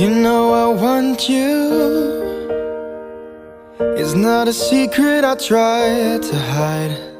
You know I want you. It's not a secret I try to hide.